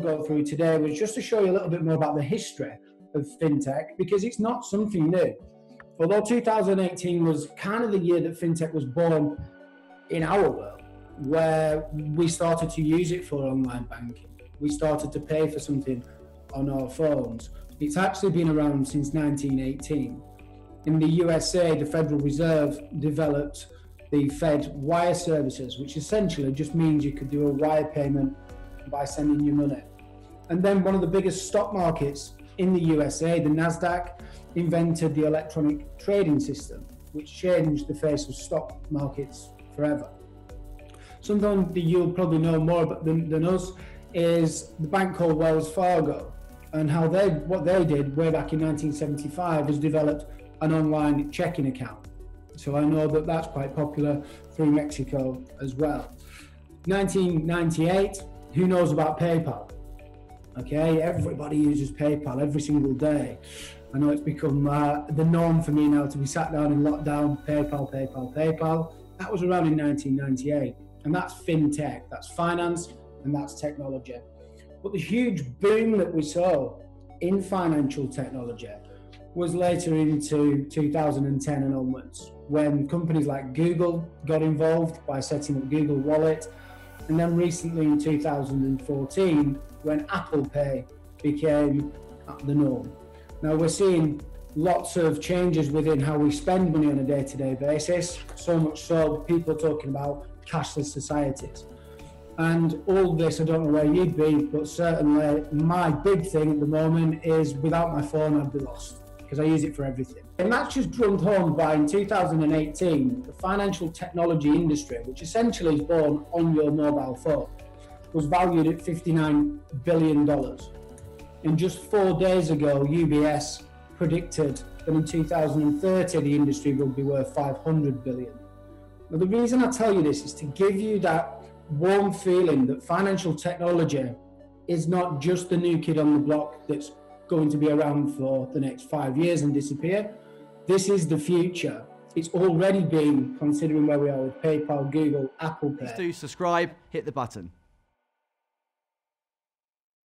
go through today was just to show you a little bit more about the history of fintech because it's not something new. Although 2018 was kind of the year that fintech was born in our world, where we started to use it for online banking, we started to pay for something on our phones. It's actually been around since 1918. In the USA, the Federal Reserve developed the Fedwire services, which essentially just means you could do a wire payment by sending you money. And then one of the biggest stock markets in the USA, the NASDAQ, invented the electronic trading system, which changed the face of stock markets forever. Something that you'll probably know more about than, than us is the bank called Wells Fargo and how they what they did way back in 1975 was developed an online checking account. So I know that that's quite popular through Mexico as well. 1998, who knows about PayPal? Okay, everybody uses PayPal every single day. I know it's become uh, the norm for me now to be sat down in lockdown, PayPal, PayPal, PayPal. That was around in 1998. And that's fintech, that's finance, and that's technology. But the huge boom that we saw in financial technology was later into 2010 and onwards when companies like Google got involved by setting up Google Wallet. And then recently in 2014, when Apple Pay became the norm. Now we're seeing lots of changes within how we spend money on a day to day basis, so much so people talking about cashless societies. And all this, I don't know where you'd be, but certainly my big thing at the moment is without my phone, I'd be lost because I use it for everything. And that's just drummed home by in 2018, the financial technology industry, which essentially is born on your mobile phone, was valued at $59 billion. And just four days ago, UBS predicted that in 2030 the industry will be worth 500 billion. Now, the reason I tell you this is to give you that warm feeling that financial technology is not just the new kid on the block that's going to be around for the next five years and disappear. This is the future. It's already been considering where we are with PayPal, Google, Apple Pay. Please do subscribe, hit the button.